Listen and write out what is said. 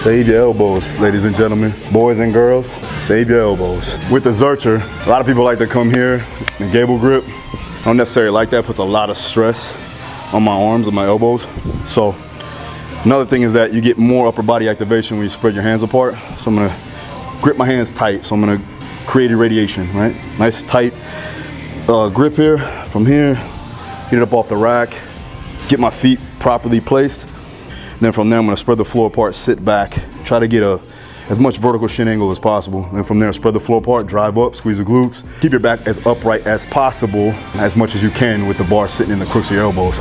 Save your elbows, ladies and gentlemen. Boys and girls, save your elbows. With the Zercher, a lot of people like to come here, the gable grip. I don't necessarily like that, puts a lot of stress on my arms and my elbows. So another thing is that you get more upper body activation when you spread your hands apart. So I'm gonna grip my hands tight. So I'm gonna create irradiation, right? Nice tight uh, grip here, from here, get it up off the rack, get my feet properly placed. Then from there, I'm gonna spread the floor apart, sit back, try to get a as much vertical shin angle as possible. And from there, spread the floor apart, drive up, squeeze the glutes. Keep your back as upright as possible, as much as you can with the bar sitting in the crooks of your elbows.